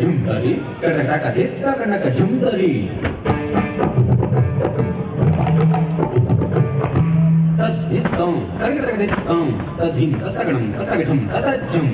ಜುಂಡರಿ ಕರ್ನಾಟಕದಿಂದ ಕನ್ನಡ ಜುಂಡರಿ ತಸ್ದಿತ್ತಂ ಕರ್ನಾಟಕದಿತ್ತಂ ತಸ್ದಿಂ ತತ್ತಗಣಂ ತತ್ತಗಣಂ ತತ್ತಜ್ಜಂ